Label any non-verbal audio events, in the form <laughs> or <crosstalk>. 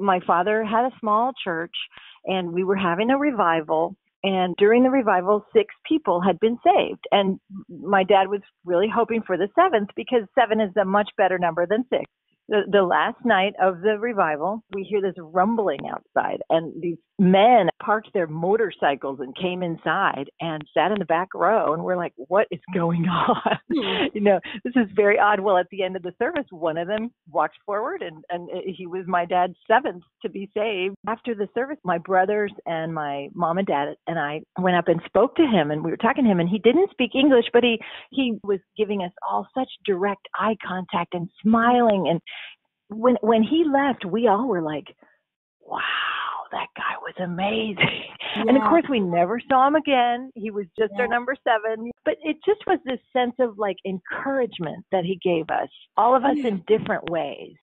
my father had a small church and we were having a revival and during the revival six people had been saved. And my dad was really hoping for the seventh because seven is a much better number than six the, the last night of the revival, we hear this rumbling outside, and these men parked their motorcycles and came inside and sat in the back row. And we're like, what is going <laughs> on? Hmm. you know, this is very odd. Well, at the end of the service, one of them walked forward, and, and he was my dad's seventh to be saved. After the service, my brothers and my mom and dad and I went up and spoke to him, and we were talking to him, and he didn't speak English, but he he was giving us all such direct eye contact and smiling and when when he left, we all were like, "Wow, that guy was amazing." Yeah. <laughs> And of course, we never saw him again. He was just yeah. our number seven. But it just was this sense of like encouragement that he gave us, all of us in different ways.